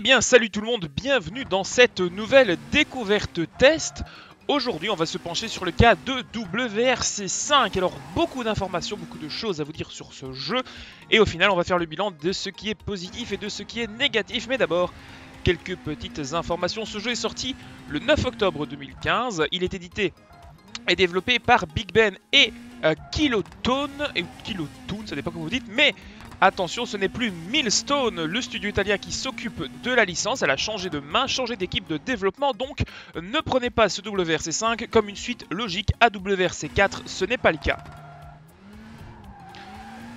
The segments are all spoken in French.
Eh bien salut tout le monde, bienvenue dans cette nouvelle découverte test. Aujourd'hui on va se pencher sur le cas de WRC5. Alors beaucoup d'informations, beaucoup de choses à vous dire sur ce jeu. Et au final on va faire le bilan de ce qui est positif et de ce qui est négatif. Mais d'abord, quelques petites informations. Ce jeu est sorti le 9 octobre 2015. Il est édité et développé par Big Ben et euh, Kilotone. Et Kilotoon, ça dépend comment vous dites. Mais Attention, ce n'est plus Millstone, le studio italien qui s'occupe de la licence. Elle a changé de main, changé d'équipe de développement. Donc, ne prenez pas ce WRC5 comme une suite logique à WRC4. Ce n'est pas le cas.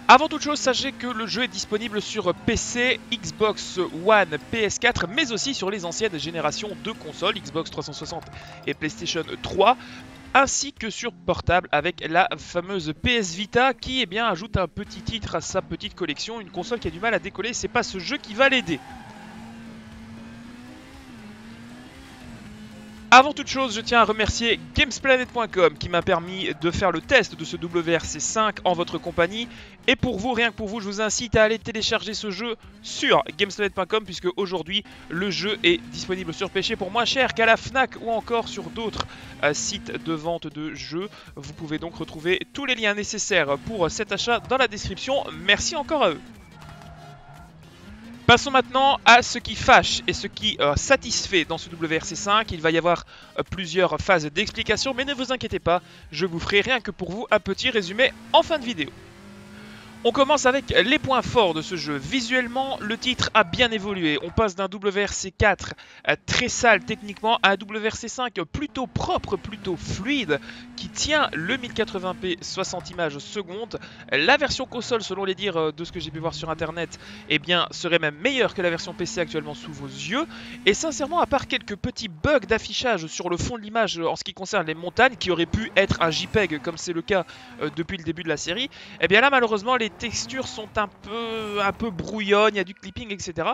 Avant toute chose, sachez que le jeu est disponible sur PC, Xbox One, PS4, mais aussi sur les anciennes générations de consoles, Xbox 360 et PlayStation 3 ainsi que sur portable avec la fameuse PS Vita qui eh bien, ajoute un petit titre à sa petite collection, une console qui a du mal à décoller, c'est pas ce jeu qui va l'aider. Avant toute chose, je tiens à remercier Gamesplanet.com qui m'a permis de faire le test de ce WRC5 en votre compagnie. Et pour vous, rien que pour vous, je vous incite à aller télécharger ce jeu sur Gamesplanet.com puisque aujourd'hui, le jeu est disponible sur PC pour moins cher qu'à la FNAC ou encore sur d'autres euh, sites de vente de jeux. Vous pouvez donc retrouver tous les liens nécessaires pour cet achat dans la description. Merci encore à eux. Passons maintenant à ce qui fâche et ce qui euh, satisfait dans ce WRC5. Il va y avoir euh, plusieurs phases d'explication, mais ne vous inquiétez pas, je vous ferai rien que pour vous un petit résumé en fin de vidéo. On commence avec les points forts de ce jeu. Visuellement, le titre a bien évolué. On passe d'un WRC4 euh, très sale techniquement à un WRC5 plutôt propre, plutôt fluide, qui tient le 1080p 60 images secondes. La version console, selon les dires euh, de ce que j'ai pu voir sur internet, eh bien, serait même meilleure que la version PC actuellement sous vos yeux. Et sincèrement, à part quelques petits bugs d'affichage sur le fond de l'image en ce qui concerne les montagnes, qui auraient pu être un JPEG comme c'est le cas euh, depuis le début de la série, eh bien là, malheureusement, les textures sont un peu, un peu brouillonnes, il y a du clipping, etc.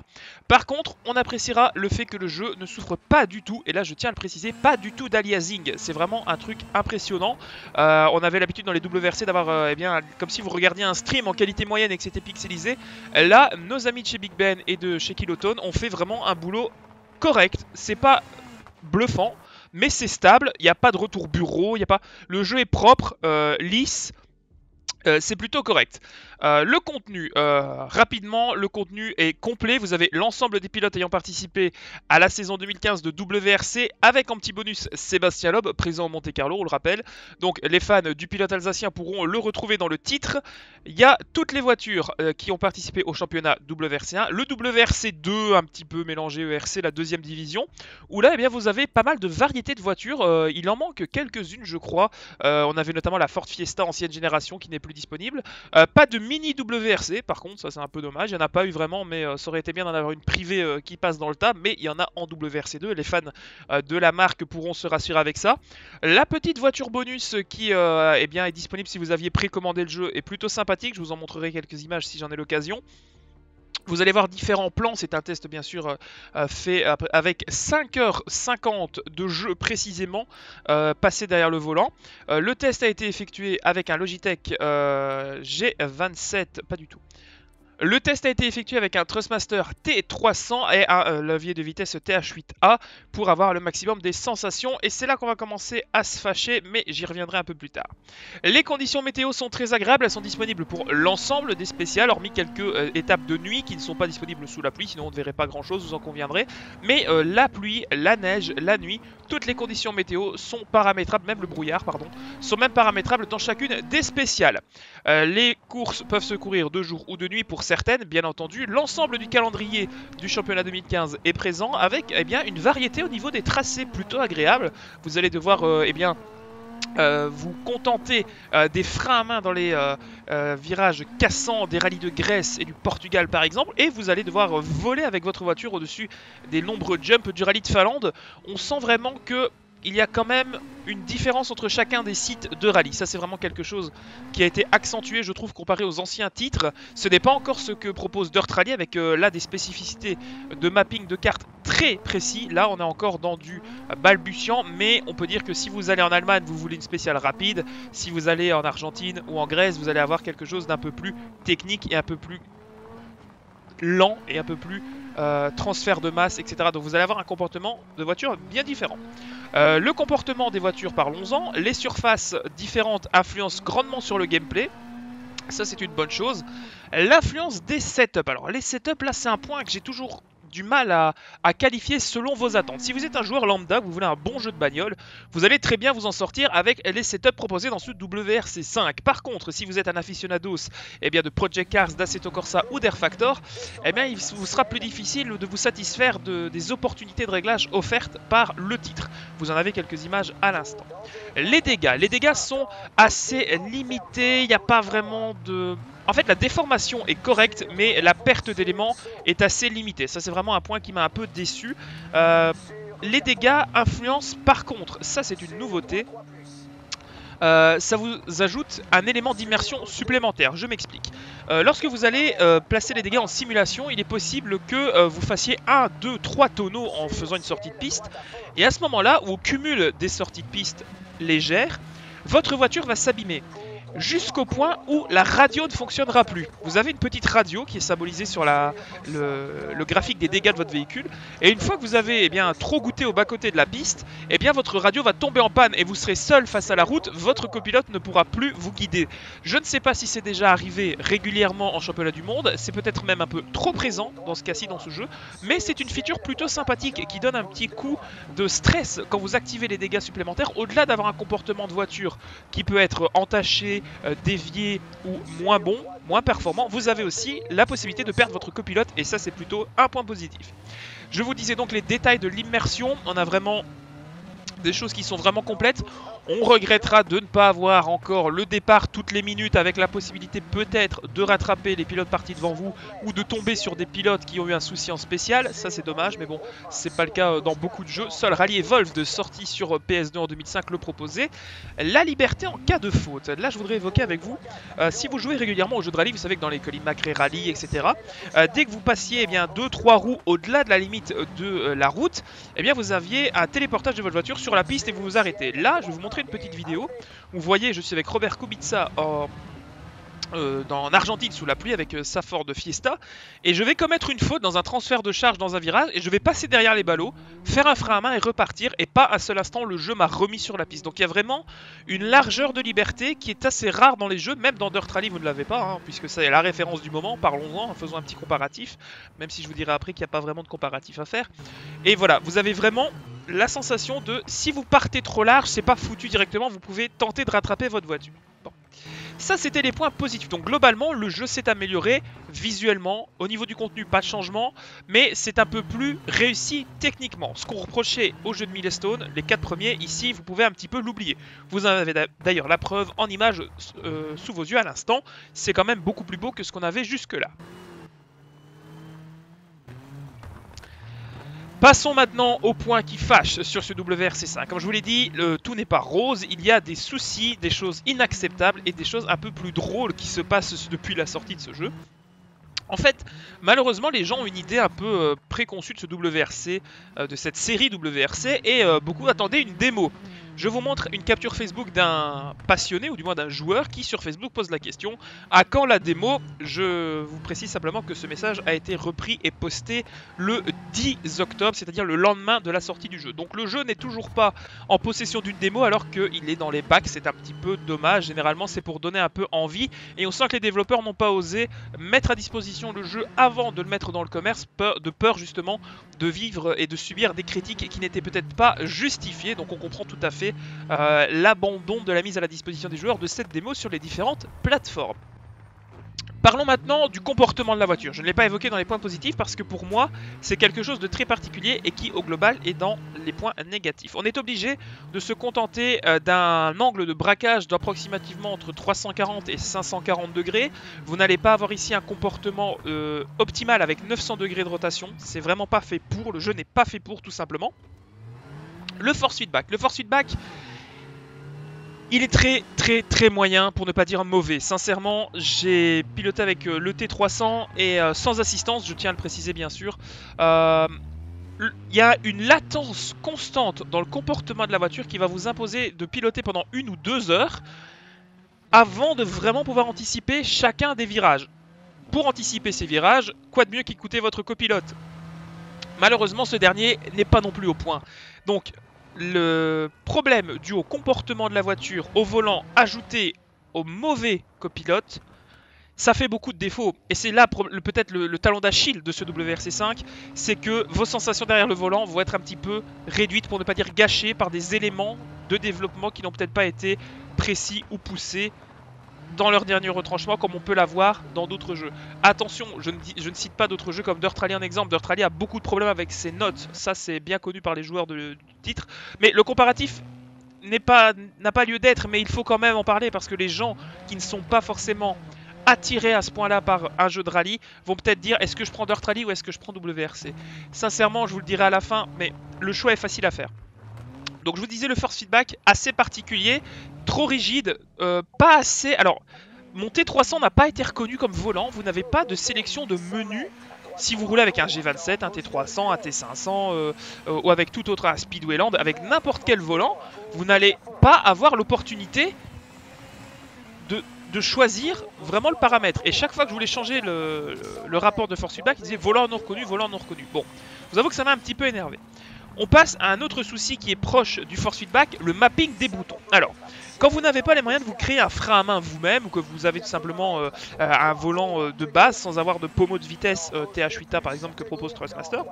Par contre, on appréciera le fait que le jeu ne souffre pas du tout, et là je tiens à le préciser, pas du tout d'aliasing. C'est vraiment un truc impressionnant. Euh, on avait l'habitude dans les WRC d'avoir, euh, eh bien, comme si vous regardiez un stream en qualité moyenne et que c'était pixelisé. Là, nos amis de chez Big Ben et de chez Kilotone ont fait vraiment un boulot correct. C'est pas bluffant, mais c'est stable. Il n'y a pas de retour bureau, y a pas. Le jeu est propre, euh, lisse. C'est plutôt correct. Euh, le contenu, euh, rapidement, le contenu est complet. Vous avez l'ensemble des pilotes ayant participé à la saison 2015 de WRC avec en petit bonus Sébastien Loeb, présent au Monte Carlo, on le rappelle. Donc les fans du pilote alsacien pourront le retrouver dans le titre. Il y a toutes les voitures qui ont participé au championnat WRC1, le WRC2 un petit peu mélangé ERC, la deuxième division, où là eh bien, vous avez pas mal de variétés de voitures. il en manque quelques-unes je crois. on avait notamment la Ford Fiesta ancienne génération qui n'est plus disponible. pas de mini WRC, par contre, ça c'est un peu dommage. Il n'y en a pas eu vraiment, mais euh, ça aurait été bien d'en avoir une privée euh, qui passe dans le tas. Mais il y en a en WRC2. Les fans euh, de la marque pourront se rassurer avec ça. La petite voiture bonus qui eh est disponible si vous aviez précommandé le jeu est plutôt sympathique. Je vous en montrerai quelques images si j'en ai l'occasion. Vous allez voir différents plans, c'est un test bien sûr fait avec 5h50 de jeu précisément passé derrière le volant. le test a été effectué avec un Logitech G27, pas du tout. Le test a été effectué avec un Trustmaster T300 et un euh, levier de vitesse TH8A pour avoir le maximum des sensations. Et c'est là qu'on va commencer à se fâcher, mais j'y reviendrai un peu plus tard. Les conditions météo sont très agréables, elles sont disponibles pour l'ensemble des spéciales, hormis quelques euh, étapes de nuit qui ne sont pas disponibles sous la pluie, sinon on ne verrait pas grand chose, vous en conviendrez. Mais euh, la pluie, la neige, la nuit, toutes les conditions météo sont paramétrables, même le brouillard, pardon, sont même paramétrables dans chacune des spéciales. les courses peuvent se courir de jour ou de nuit pour certaines, bien entendu. L'ensemble du calendrier du championnat 2015 est présent avec eh bien, une variété au niveau des tracés plutôt agréable. Vous allez devoir euh, eh bien, euh, vous contenter euh, des freins à main dans les virages cassants des rallyes de Grèce et du Portugal par exemple, et vous allez devoir voler avec votre voiture au-dessus des nombreux jumps du rallye de Finlande. On sent vraiment que il y a quand même une différence entre chacun des sites de rallye. Ça, c'est vraiment quelque chose qui a été accentué, je trouve, comparé aux anciens titres. Ce n'est pas encore ce que propose Dirt Rally avec euh, là des spécificités de mapping de cartes très précis. Là, on est encore dans du balbutiant, mais on peut dire que si vous allez en Allemagne, vous voulez une spéciale rapide. Si vous allez en Argentine ou en Grèce, vous allez avoir quelque chose d'un peu plus technique et un peu plus lent et un peu plus euh, transfert de masse, etc. Donc vous allez avoir un comportement de voiture bien différent. Euh, le comportement des voitures, parlons-en. Les surfaces différentes influencent grandement sur le gameplay. Ça, c'est une bonne chose. L'influence des setups. Alors, les setups, là, c'est un point que j'ai toujours du mal à, qualifier selon vos attentes. Si vous êtes un joueur lambda, vous voulez un bon jeu de bagnole, vous allez très bien vous en sortir avec les setups proposés dans ce WRC5. Par contre, si vous êtes un aficionados eh bien, de Project Cars, d'Assetto Corsa ou d'Air Factor, eh bien, il vous sera plus difficile de vous satisfaire des opportunités de réglage offertes par le titre. Vous en avez quelques images à l'instant. Les dégâts. Les dégâts sont assez limités, il n'y a pas vraiment de en fait, la déformation est correcte, mais la perte d'éléments est assez limitée. Ça, c'est vraiment un point qui m'a un peu déçu. Euh, les dégâts influencent par contre, ça c'est une nouveauté, euh, ça vous ajoute un élément d'immersion supplémentaire. Je m'explique. Euh, lorsque vous allez placer les dégâts en simulation, il est possible que vous fassiez 1, 2, 3 tonneaux en faisant une sortie de piste. Et à ce moment-là, où on cumule des sorties de piste légères, votre voiture va s'abîmer jusqu'au point où la radio ne fonctionnera plus. Vous avez une petite radio qui est symbolisée sur le, graphique des dégâts de votre véhicule, et une fois que vous avez eh trop goûté au bas-côté de la piste, eh votre radio va tomber en panne et vous serez seul face à la route, votre copilote ne pourra plus vous guider. Je ne sais pas si c'est déjà arrivé régulièrement en championnat du monde, c'est peut-être même un peu trop présent dans ce cas-ci dans ce jeu, mais c'est une feature plutôt sympathique qui donne un petit coup de stress quand vous activez les dégâts supplémentaires, au-delà d'avoir un comportement de voiture qui peut être entaché, euh, dévié ou moins bon, moins performant, vous avez aussi la possibilité de perdre votre copilote et ça c'est plutôt un point positif. Je vous disais donc les détails de l'immersion, on a vraiment des choses qui sont vraiment complètes. On regrettera de ne pas avoir encore le départ toutes les minutes avec la possibilité peut-être de rattraper les pilotes partis devant vous ou de tomber sur des pilotes qui ont eu un souci en spécial. Ça c'est dommage mais bon c'est pas le cas euh, dans beaucoup de jeux. Seul Rally Evolve de sortie sur euh, PS2 en 2005 le proposait. La liberté en cas de faute. Là je voudrais évoquer avec vous, euh, si vous jouez régulièrement au jeu de rallye, vous savez que dans les Macré Rally etc. dès que vous passiez eh bien 2-3 roues au-delà de la limite de la route, eh bien vous aviez un téléportage de votre voiture sur la piste et vous vous arrêtez. Là je vais vous montrer une petite vidéo. Vous voyez, je suis avec Robert Kubica en, euh, en Argentine sous la pluie avec euh, sa Ford Fiesta et je vais commettre une faute dans un transfert de charge dans un virage et je vais passer derrière les ballots, faire un frein à main et repartir et pas un seul instant le jeu m'a remis sur la piste. Donc il y a vraiment une largeur de liberté qui est assez rare dans les jeux, même dans Dirt Rally vous ne l'avez pas hein, puisque c'est la référence du moment, parlons-en, faisons un petit comparatif, même si je vous dirai après qu'il n'y a pas vraiment de comparatif à faire. Et voilà, vous avez vraiment la sensation de si vous partez trop large, c'est pas foutu directement, vous pouvez tenter de rattraper votre voiture. Bon. Ça, c'était les points positifs. Donc, globalement, le jeu s'est amélioré visuellement. Au niveau du contenu, pas de changement. Mais c'est un peu plus réussi techniquement. Ce qu'on reprochait au jeu de Milestone, les 4 premiers, ici, vous pouvez un petit peu l'oublier. Vous en avez d'ailleurs la preuve en image euh, sous vos yeux à l'instant. C'est quand même beaucoup plus beau que ce qu'on avait jusque-là. Passons maintenant au point qui fâche sur ce WRC5. Comme je vous l'ai dit, tout n'est pas rose, il y a des soucis, des choses inacceptables et des choses un peu plus drôles qui se passent depuis la sortie de ce jeu. En fait, malheureusement, les gens ont une idée un peu euh, préconçue de ce WRC, euh, de cette série WRC, et euh, beaucoup attendaient une démo. Je vous montre une capture Facebook d'un passionné, ou du moins d'un joueur, qui sur Facebook pose la question à quand la démo? Je vous précise simplement que ce message a été repris et posté le 10 octobre, c'est-à-dire le lendemain de la sortie du jeu. Donc le jeu n'est toujours pas en possession d'une démo alors qu'il est dans les packs, c'est un petit peu dommage. Généralement, c'est pour donner un peu envie, et on sent que les développeurs n'ont pas osé mettre à disposition le jeu avant de le mettre dans le commerce, de peur justement de vivre et de subir des critiques qui n'étaient peut-être pas justifiées. Donc on comprend tout à fait euh, l'abandon de la mise à la disposition des joueurs de cette démo sur les différentes plateformes. Parlons maintenant du comportement de la voiture. Je ne l'ai pas évoqué dans les points positifs parce que pour moi, c'est quelque chose de très particulier et qui, au global, est dans les points négatifs. On est obligé de se contenter euh, d'un angle de braquage d'approximativement entre 340 et 540 degrés. Vous n'allez pas avoir ici un comportement euh, optimal avec 900 degrés de rotation. C'est vraiment pas fait pour. Le jeu n'est pas fait pour, tout simplement. Le force feedback. Le force feedback, il est très très très moyen pour ne pas dire mauvais. Sincèrement, j'ai piloté avec euh, le T300 et euh, sans assistance, je tiens à le préciser bien sûr. Euh, il y a une latence constante dans le comportement de la voiture qui va vous imposer de piloter pendant une ou deux heures avant de vraiment pouvoir anticiper chacun des virages. pour anticiper ces virages, quoi de mieux qu'écouter votre copilote? Malheureusement, ce dernier n'est pas non plus au point. Donc, le problème dû au comportement de la voiture au volant ajouté au mauvais copilote, ça fait beaucoup de défauts. Et c'est là peut-être le, talon d'Achille de ce WRC5, c'est que vos sensations derrière le volant vont être un petit peu réduites, pour ne pas dire gâchées, par des éléments de développement qui n'ont peut-être pas été précis ou poussés dans leur dernier retranchement comme on peut l'avoir dans d'autres jeux. Attention, je ne, cite pas d'autres jeux comme Dirt Rally en exemple. Dirt Rally a beaucoup de problèmes avec ses notes, ça c'est bien connu par les joueurs du titre. Mais le comparatif n'a pas, pas lieu d'être, mais il faut quand même en parler parce que les gens qui ne sont pas forcément attirés à ce point-là par un jeu de rallye vont peut-être dire est-ce que je prends Dirt Rally ou est-ce que je prends WRC Sincèrement, je vous le dirai à la fin, mais le choix est facile à faire. Donc je vous disais le force feedback assez particulier, trop rigide, euh, pas assez... Alors, mon T300 n'a pas été reconnu comme volant, vous n'avez pas de sélection de menu si vous roulez avec un G27, un T300, un T500 euh, euh, ou avec tout autre un Speedwayland, avec n'importe quel volant, vous n'allez pas avoir l'opportunité de, de, choisir vraiment le paramètre. Et chaque fois que je voulais changer le, le rapport de force feedback, il disait volant non reconnu, volant non reconnu. Bon, je vous avoue que ça m'a un petit peu énervé. On passe à un autre souci qui est proche du force feedback, le mapping des boutons. Alors, quand vous n'avez pas les moyens de vous créer un frein à main vous-même, ou que vous avez tout simplement euh, euh, un volant euh, de base sans avoir de pommeau de vitesse TH8A par exemple que propose Thrustmaster,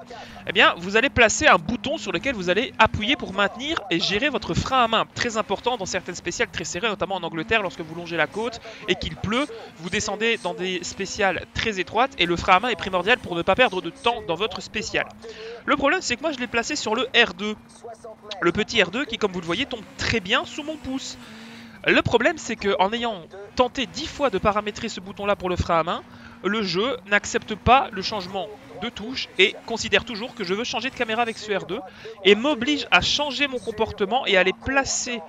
eh bien vous allez placer un bouton sur lequel vous allez appuyer pour maintenir et gérer votre frein à main. Très important dans certaines spéciales très serrées, notamment en Angleterre lorsque vous longez la côte et qu'il pleut, vous descendez dans des spéciales très étroites et le frein à main est primordial pour ne pas perdre de temps dans votre spéciale. Le problème c'est que moi je l'ai placé sur le R2. Le petit R2 qui comme vous le voyez tombe très bien sous mon pouce. Le problème, c'est qu'en ayant tenté 10 fois de paramétrer ce bouton-là pour le frein à main, le jeu n'accepte pas le changement de touche et considère toujours que je veux changer de caméra avec ce R2 et m'oblige à changer mon comportement et à aller placer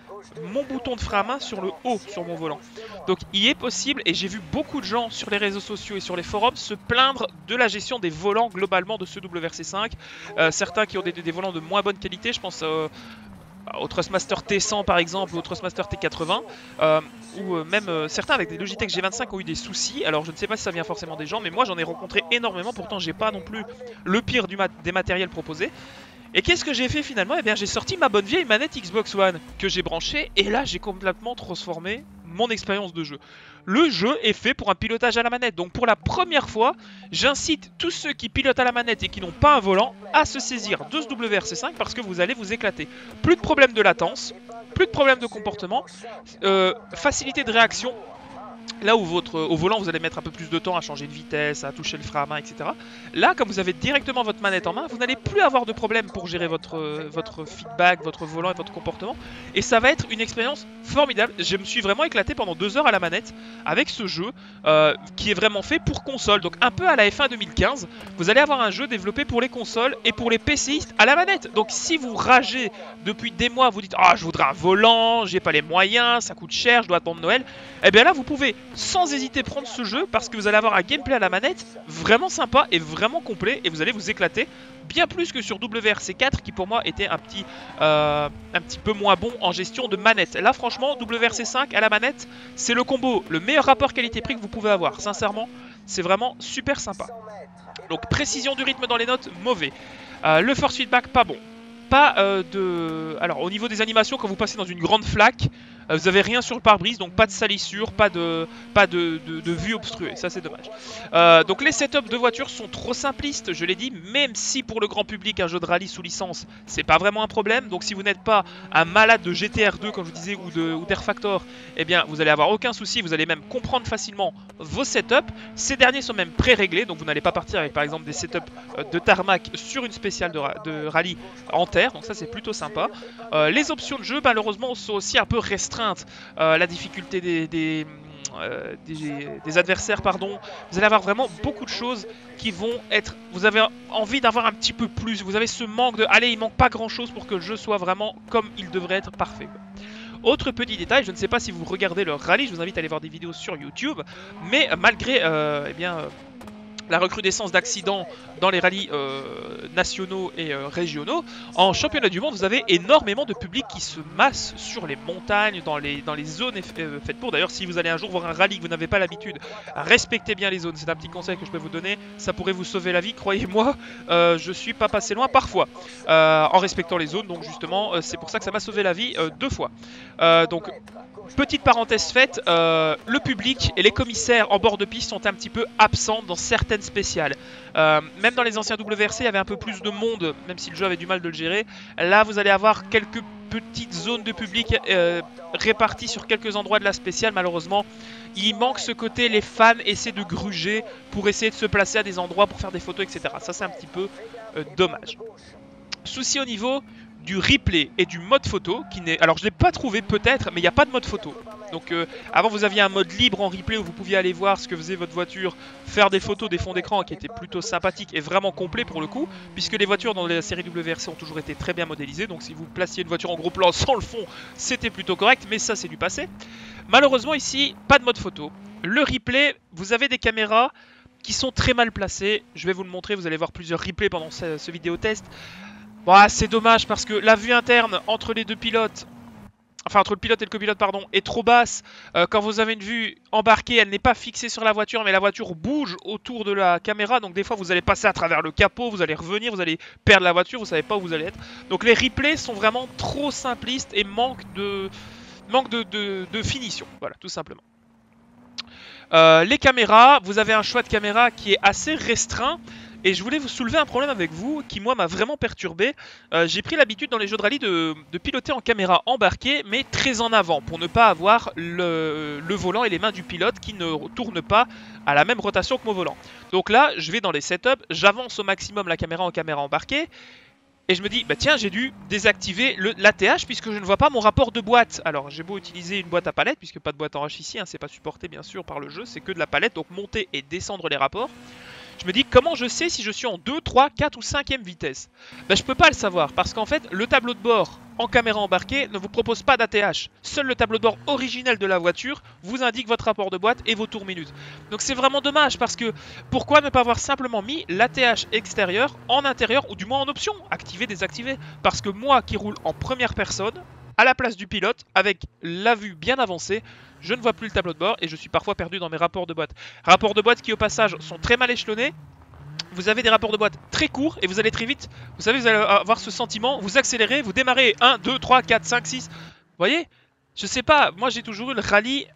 mon bouton de frein à main sur le haut sur mon volant. Donc il est possible, et j'ai vu beaucoup de gens sur les réseaux sociaux et sur les forums se plaindre de la gestion des volants globalement de ce WRC5. Euh, certains qui ont des, volants de moins bonne qualité, je pense euh, au Trustmaster T100 par exemple, ou au Trustmaster T80, euh, ou euh, même euh, certains avec des Logitech G25 ont eu des soucis. Alors je ne sais pas si ça vient forcément des gens, mais moi j'en ai rencontré énormément. Pourtant j'ai pas non plus le pire des matériels proposés. Et qu'est-ce que j'ai fait finalement? Eh bien j'ai sorti ma bonne vieille manette Xbox One que j'ai branchée et là j'ai complètement transformé mon expérience de jeu. Le jeu est fait pour un pilotage à la manette. Donc pour la première fois, j'incite tous ceux qui pilotent à la manette et qui n'ont pas un volant à se saisir de ce WRC5 parce que vous allez vous éclater. Plus de problèmes de latence, plus de problèmes de comportement, euh, facilité de réaction Là où votre, au volant vous allez mettre un peu plus de temps à changer de vitesse, à toucher le frein à main, etc. Là, comme vous avez directement votre manette en main, vous n'allez plus avoir de problème pour gérer votre, votre feedback, votre volant et votre comportement. Et ça va être une expérience formidable. Je me suis vraiment éclaté pendant deux heures à la manette avec ce jeu euh, qui est vraiment fait pour console. Donc un peu à la F1 2015, vous allez avoir un jeu développé pour les consoles et pour les PCistes à la manette. Donc si vous ragez depuis des mois, vous dites « Ah, je voudrais un volant, j'ai pas les moyens, ça coûte cher, je dois attendre Noël », eh bien là, vous pouvez sans hésiter prendre ce jeu parce que vous allez avoir un gameplay à la manette vraiment sympa et vraiment complet et vous allez vous éclater bien plus que sur WRC4 qui pour moi était un petit, euh, un petit peu moins bon en gestion de manette. Là franchement WRC5 à la manette c'est le combo, le meilleur rapport qualité-prix que vous pouvez avoir. Sincèrement c'est vraiment super sympa. Donc précision du rythme dans les notes, mauvais. Euh, le force feedback pas bon. Pas euh, de... Alors au niveau des animations quand vous passez dans une grande flaque vous avez rien sur le pare-brise, donc pas de salissure, pas de, pas de, vue obstruée. Ça, c'est dommage. Euh, donc les setups de voitures sont trop simplistes, je l'ai dit, même si pour le grand public, un jeu de rallye sous licence, c'est pas vraiment un problème. Donc si vous n'êtes pas un malade de GTR2, comme je vous disais, ou d'Air Factor, eh bien, vous allez avoir aucun souci. Vous allez même comprendre facilement vos setups. Ces derniers sont même pré-réglés, donc vous n'allez pas partir avec, par exemple, des setups euh, de tarmac sur une spéciale de, rallye en terre. Donc ça, c'est plutôt sympa. les options de jeu, malheureusement, sont aussi un peu restreintes euh, la difficulté euh, des, adversaires, pardon. Vous allez avoir vraiment beaucoup de choses qui vont être... Vous avez envie d'avoir un petit peu plus. Vous avez ce manque de... Allez, il manque pas grand-chose pour que le jeu soit vraiment comme il devrait être parfait. Autre petit détail, je ne sais pas si vous regardez le rallye, je vous invite à aller voir des vidéos sur YouTube, mais malgré euh, eh bien, la recrudescence d'accidents dans les rallyes euh, nationaux et euh, régionaux, en championnat du monde, vous avez énormément de public qui se masse sur les montagnes, dans les, zones euh, faites pour. D'ailleurs, si vous allez un jour voir un rallye que vous n'avez pas l'habitude, respectez bien les zones. C'est un petit conseil que je peux vous donner. Ça pourrait vous sauver la vie, croyez-moi. je suis pas passé loin parfois en respectant les zones. Donc justement, c'est pour ça que ça m'a sauvé la vie deux fois. donc Petite parenthèse faite, euh, le public et les commissaires en bord de piste sont un petit peu absents dans certaines spéciales. Euh, même dans les anciens WRC, il y avait un peu plus de monde, même si le jeu avait du mal de le gérer. Là, vous allez avoir quelques petites zones de public euh, réparties sur quelques endroits de la spéciale. Malheureusement, il manque ce côté, les fans essaient de gruger pour essayer de se placer à des endroits pour faire des photos, etc. Ça, c'est un petit peu dommage. Souci au niveau du replay et du mode photo qui n'est... Alors je l'ai pas trouvé peut-être, mais il n'y a pas de mode photo. Donc euh, avant vous aviez un mode libre en replay où vous pouviez aller voir ce que faisait votre voiture, faire des photos des fonds d'écran qui étaient plutôt sympathiques et vraiment complets pour le coup, puisque les voitures dans la série WRC ont toujours été très bien modélisées, donc si vous placiez une voiture en gros plan sans le fond, c'était plutôt correct, mais ça c'est du passé. Malheureusement ici, pas de mode photo. Le replay, vous avez des caméras qui sont très mal placées, je vais vous le montrer, vous allez voir plusieurs replays pendant ce vidéo test. Bon, ah, c'est dommage parce que la vue interne entre les deux pilotes, enfin entre le pilote et le copilote, pardon, est trop basse. Euh, quand vous avez une vue embarquée, elle n'est pas fixée sur la voiture, mais la voiture bouge autour de la caméra. Donc des fois, vous allez passer à travers le capot, vous allez revenir, vous allez perdre la voiture, vous savez pas où vous allez être. Donc les replays sont vraiment trop simplistes et manquent de, manque de, finition. Voilà, tout simplement. Euh, les caméras, vous avez un choix de caméra qui est assez restreint. Et je voulais vous soulever un problème avec vous qui, moi, m'a vraiment perturbé. Euh, j'ai pris l'habitude dans les jeux de rallye de, piloter en caméra embarquée, mais très en avant, pour ne pas avoir le, volant et les mains du pilote qui ne tournent pas à la même rotation que mon volant. Donc là, je vais dans les setups, j'avance au maximum la caméra en caméra embarquée, et je me dis, bah tiens, j'ai dû désactiver l'ATH puisque je ne vois pas mon rapport de boîte. Alors, j'ai beau utiliser une boîte à palette, puisque pas de boîte en H ici, hein, c'est pas supporté bien sûr par le jeu, c'est que de la palette, donc monter et descendre les rapports. Je me dis comment je sais si je suis en 2, 3, 4 ou 5ème vitesse? Ben, Je peux pas le savoir parce qu'en fait le tableau de bord en caméra embarquée ne vous propose pas d'ATH. Seul le tableau de bord originel de la voiture vous indique votre rapport de boîte et vos tours minutes. Donc c'est vraiment dommage parce que pourquoi ne pas avoir simplement mis l'ATH extérieur en intérieur ou du moins en option Activer, désactiver? Parce que moi qui roule en première personne, à la place du pilote, avec la vue bien avancée, je ne vois plus le tableau de bord et je suis parfois perdu dans mes rapports de boîte. Rapports de boîte qui au passage sont très mal échelonnés. Vous avez des rapports de boîte très courts et vous allez très vite. Vous savez, vous allez avoir ce sentiment, vous accélérez, vous démarrez 1, 2, 3, 4, 5, 6. Vous voyez? Je sais pas, moi j'ai toujours eu le rallye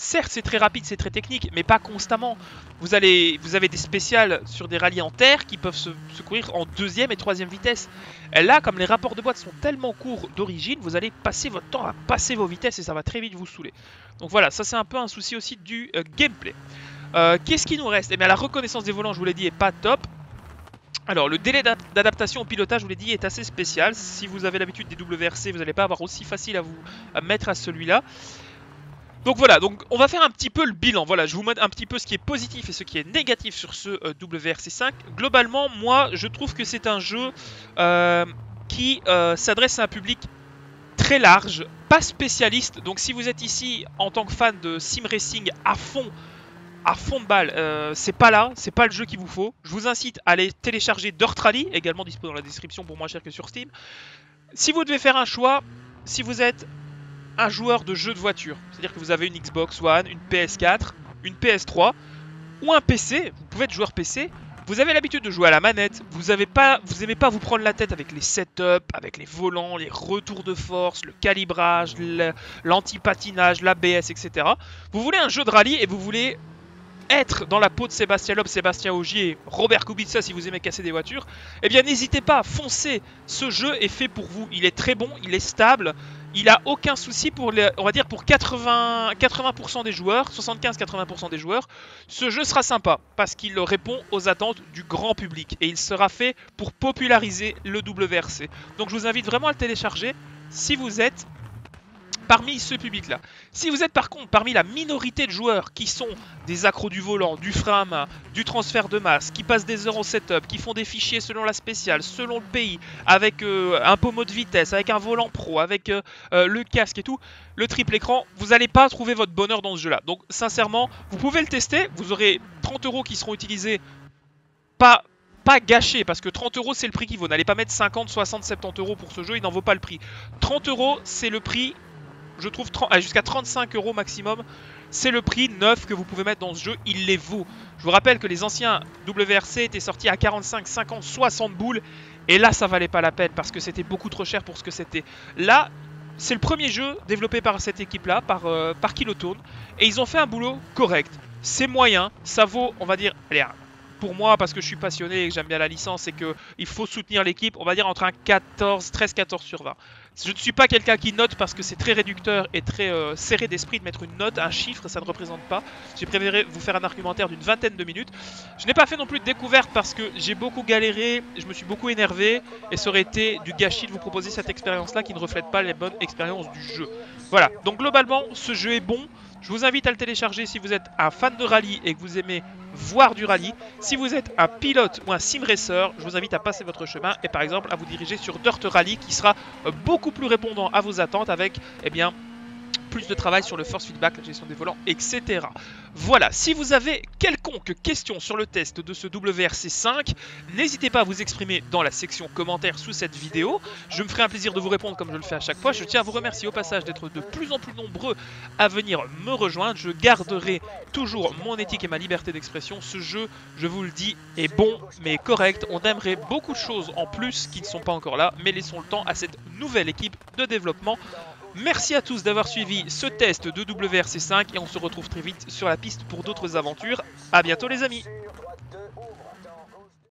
Certes, c'est très rapide, c'est très technique, mais pas constamment. Vous, avez des spéciales sur des rallyes en terre qui peuvent se, courir en deuxième et troisième vitesse. Et là, comme les rapports de boîte sont tellement courts d'origine, vous allez passer votre temps à passer vos vitesses et ça va très vite vous saouler. Donc voilà, ça c'est un peu un souci aussi du euh, gameplay. Euh, qu'est-ce qui nous reste? Eh bien la reconnaissance des volants, je vous l'ai dit, est pas top. Alors le délai d'adaptation au pilotage, je vous l'ai dit, est assez spécial. Si vous avez l'habitude des WRC, vous n'allez pas avoir aussi facile à vous mettre à celui-là. Donc voilà, donc on va faire un petit peu le bilan. Voilà, je vous montre un petit peu ce qui est positif et ce qui est négatif sur ce euh, WRC5. Globalement, moi, je trouve que c'est un jeu euh, qui euh, s'adresse à un public très large, pas spécialiste. Donc si vous êtes ici en tant que fan de sim racing à fond, à fond de balle, c'est pas là, c'est pas le jeu qu'il vous faut. Je vous incite à aller télécharger Dirt Rally, également disponible dans la description pour moins cher que sur Steam. Si vous devez faire un choix, si vous êtes un joueur de jeu de voiture. C'est-à-dire que vous avez une Xbox One, une PS4, une PS3 ou un PC. Vous pouvez être joueur PC. Vous avez l'habitude de jouer à la manette. Vous n'aimez pas, vous pas vous prendre la tête avec les setups, avec les volants, les retours de force, le calibrage, l'anti-patinage, l'ABS, etc. Vous voulez un jeu de rallye et vous voulez être dans la peau de Sébastien Loeb, Sébastien Augier, Robert Kubica si vous aimez casser des voitures, eh bien n'hésitez pas, foncez. Ce jeu est fait pour vous. Il est très bon, il est stable, il a aucun souci pour les, on va dire pour 80, 80% des joueurs, 75-80% des joueurs. Ce jeu sera sympa parce qu'il répond aux attentes du grand public et il sera fait pour populariser le WRC. Donc je vous invite vraiment à le télécharger si vous êtes parmi ce public-là. Si vous êtes par contre parmi la minorité de joueurs qui sont des accros du volant, du frein à main, du transfert de masse, qui passent des heures en setup, qui font des fichiers selon la spéciale, selon le pays, avec euh, un pommeau de vitesse, avec un volant pro, avec euh, euh, le casque et tout, le triple écran, vous n'allez pas trouver votre bonheur dans ce jeu-là. Donc sincèrement, vous pouvez le tester, vous aurez 30 euros qui seront utilisés pas pas parce que 30 euros c'est le prix qu'il vaut. N'allez pas mettre 50, 60, 70 euros pour ce jeu, il n'en vaut pas le prix. 30 euros c'est le prix, je trouve ah, jusqu'à 35 euros maximum. C'est le prix neuf que vous pouvez mettre dans ce jeu, il les vaut. Je vous rappelle que les anciens WRC étaient sortis à 45, 50, 60 boules. Et là, ça valait pas la peine parce que c'était beaucoup trop cher pour ce que c'était. Là, c'est le premier jeu développé par cette équipe-là, par, euh, Kilotone. Et ils ont fait un boulot correct. C'est moyen, ça vaut, on va dire, pour moi, parce que je suis passionné et que j'aime bien la licence, c'est qu'il faut soutenir l'équipe, on va dire entre un 14, 13-14 sur 20. Je ne suis pas quelqu'un qui note parce que c'est très réducteur et très euh, serré d'esprit de mettre une note, un chiffre, ça ne représente pas. J'ai préféré vous faire un argumentaire d'une vingtaine de minutes. Je n'ai pas fait non plus de découverte parce que j'ai beaucoup galéré, je me suis beaucoup énervé et ça aurait été du gâchis de vous proposer cette expérience-là qui ne reflète pas les bonnes expériences du jeu. Voilà, donc globalement, ce jeu est bon. Je vous invite à le télécharger si vous êtes un fan de rallye et que vous aimez voir du rallye. Si vous êtes un pilote ou un sim racer, je vous invite à passer votre chemin et par exemple à vous diriger sur Dirt Rally qui sera beaucoup plus répondant à vos attentes avec eh bien, plus de travail sur le force feedback, la gestion des volants, etc. Voilà, si vous avez quelconque question sur le test de ce WRC5, n'hésitez pas à vous exprimer dans la section commentaires sous cette vidéo. Je me ferai un plaisir de vous répondre comme je le fais à chaque fois. Je tiens à vous remercier au passage d'être de plus en plus nombreux à venir me rejoindre. Je garderai toujours mon éthique et ma liberté d'expression. Ce jeu, je vous le dis, est bon mais correct. On aimerait beaucoup de choses en plus qui ne sont pas encore là, mais laissons le temps à cette nouvelle équipe de développement. Merci à tous d'avoir suivi ce test de WRC5 et on se retrouve très vite sur la piste pour d'autres aventures. A bientôt les amis